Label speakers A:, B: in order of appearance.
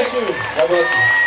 A: You.